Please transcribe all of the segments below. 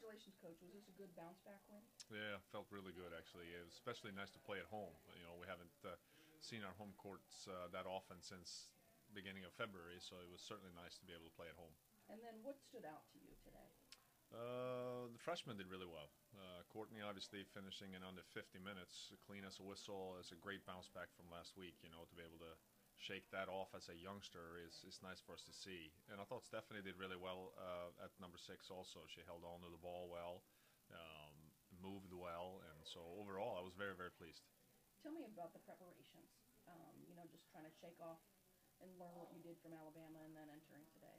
Congratulations, Coach. Was this a good bounce back win? Yeah, felt really good actually. It was especially nice to play at home. You know, we haven't uh, seen our home courts uh, that often since beginning of February, so it was certainly nice to be able to play at home. And then what stood out to you today? Uh, the freshmen did really well. Uh, Courtney obviously finishing in under 50 minutes, clean as a whistle. It's a great bounce back from last week. You know, to be able to shake that off as a youngster is, is nice for us to see. And I thought Stephanie did really well uh, at number six also. She held on to the ball well, um, moved well, and so overall I was very, very pleased. Tell me about the preparations. Um, you know, just trying to shake off and learn what you did from Alabama and then entering today.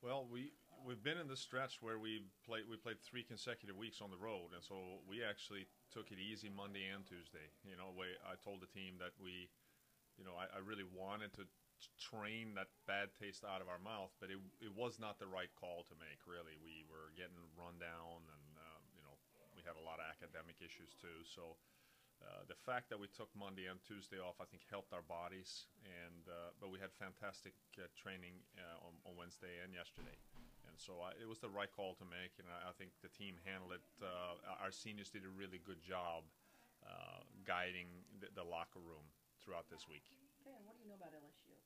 Well, we we've been in the stretch where we played we played three consecutive weeks on the road, and so we actually took it easy Monday and Tuesday. You know, we, I told the team that we you know, I, I really wanted to train that bad taste out of our mouth, but it, it was not the right call to make, really. We were getting run down, and, uh, you know, we had a lot of academic issues too. So uh, the fact that we took Monday and Tuesday off, I think, helped our bodies. And uh, But we had fantastic uh, training uh, on, on, Wednesday and yesterday. And so I, it was the right call to make, and I, I think the team handled it. Uh, our seniors did a really good job guiding the, the locker room throughout this week. Okay, and what do you know about LSU?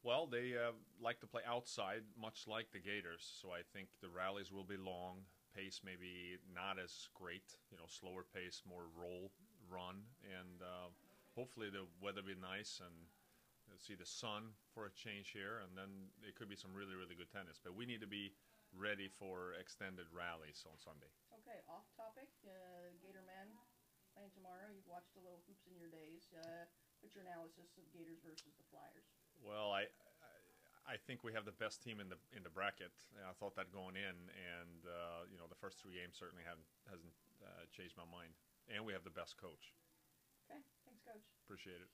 Well, they uh, like to play outside, much like the Gators. So I think the rallies will be long. Pace maybe not as great, you know, slower pace, more roll, run, and uh, hopefully the weather be nice and see the sun for a change here, and then it could be some really, really good tennis. But we need to be ready for extended rallies on Sunday. Okay, off topic, uh, tomorrow. You've watched a little hoops in your days. Uh, what's your analysis of Gators versus the Flyers? Well, I, I, I think we have the best team in the in the bracket. I thought that going in, and uh, you know the first three games certainly haven't hasn't uh, changed my mind. And we have the best coach. Okay, thanks, coach. Appreciate it.